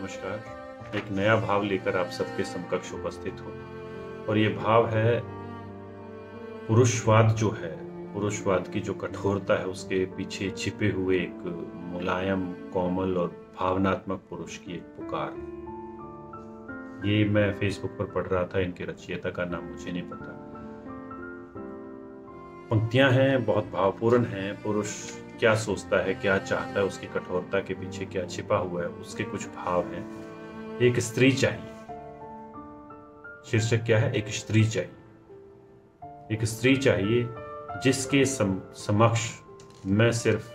नमस्कार। एक नया भाव लेकर आप सबके समकक्ष उपस्थित हो। और ये भाव है, पुरुषवाद जो है, पुरुषवाद की जो कठोरता है, उसके पीछे छिपे हुए एक मुलायम, कोमल और भावनात्मक पुरुष की एक पुकार ये मैं फेसबुक पर पढ़ रहा था, इनके रचयिता का नाम मुझे नहीं पता। पंक्तियाँ हैं बहुत भावपूर्ण हैं। पुरुष क्या सोचता है क्या चाहता है उसकी कठोरता के पीछे क्या छिपा हुआ है उसके कुछ भाव हैं। एक स्त्री चाहिए। शीर्षक क्या है? एक स्त्री चाहिए। एक स्त्री चाहिए जिसके सम, समक्ष मैं सिर्फ़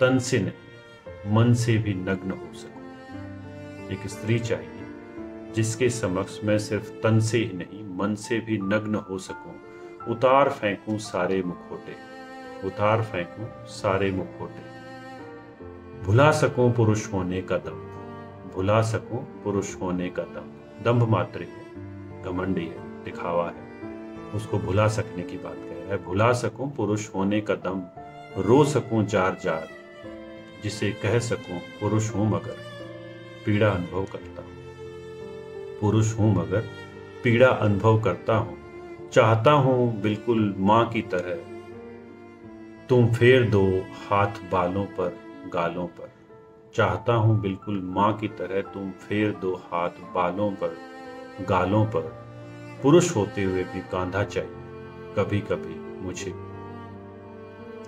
तन से नहीं मन से भी नग्न हो सकूँ। एक स्त्री चाहिए जिसके समक्ष मैं सिर्फ़ तन से ही नहीं मन से भी नग्न हो सकूँ। उतार फेंकूं सारे मुखोटे, उतार फेंकूं सारे मुखोटे। भुला सकूँ पुरुष होने का दम, भुला सकूँ पुरुष होने का दम। दम्भ मात्र है, घमंडी है, दिखावा है। उसको भुला सकने की बात कह रहा है। भुला सकूँ पुरुष होने का दम, रो सकूँ जार जार, जिसे कह सकूँ पुरुष हूँ मगर, पीड़ा अनुभव करता हूँ। पुरुष हूँ मगर, पीड़ा अनुभव करता हूँ। चाहता हूँ बिल्कुल माँ की तरह, तुम फेर दो हाथ बालों पर, गालों पर। चाहता हूँ बिल्कुल माँ की तरह, तुम फेर दो हाथ बालों पर, गालों पर। पुरुष होते हुए भी कांधा चाहिए कभी कभी मुझे।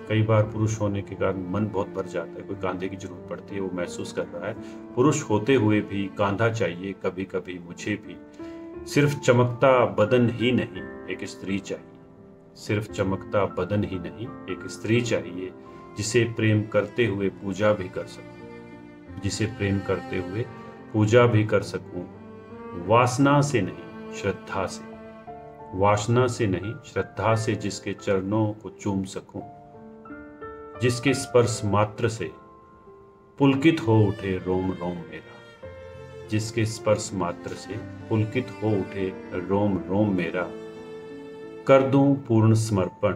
कई बार पुरुष होने के कारण मन बहुत भर जाता है, कोई कांधे की ज़रूरत पड़ती है, वो महसूस कर रहा है। पुरुष होते हुए भी कांधा चाहिए कभी कभी मुझे भी। सिर्फ़ चमकता बदन ही नहीं एक स्त्री चाहिए। सिर्फ़ चमकता बदन ही नहीं, एक स्त्री चाहिए जिसे प्रेम करते हुए पूजा भी कर सकूँ। जिसे प्रेम करते हुए पूजा भी कर सकूँ, वासना से नहीं, श्रद्धा से। वासना से नहीं, श्रद्धा से जिसके चरणों को चूम सकूँ, जिसके स्पर्श मात्र से पुलकित हो उठे रोम रोम मेरा, जिसके स्पर्श मात्र से पुलकित हो उठे रोम रोम मेरा। कर दूँ पूर्ण समर्पण।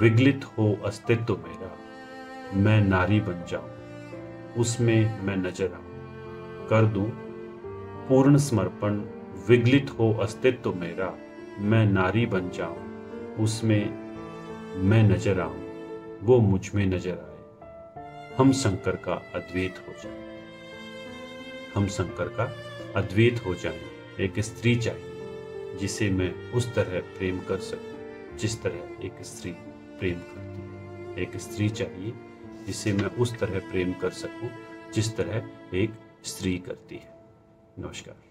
विगलित हो अस्तित्व मेरा, मैं नारी बन जाऊँ, उसमें मैं नज़र आऊँ। कर दूँ पूर्ण समर्पण, विगलित हो अस्तित्व मेरा, मैं नारी बन जाऊँ, उसमें मैं नज़र आऊँ, वो मुझमें नज़र आए। हम शंकर का अद्वैत हो जाए। हम शंकर का अद्वैत हो जाए, एक स्त्री चाहिए। जिसे मैं उस तरह प्रेम कर सकूँ, जिस तरह एक स्त्री प्रेम करती है। एक स्त्री चाहिए जिसे मैं उस तरह प्रेम कर सकूँ, जिस तरह एक स्त्री करती है। नमस्कार।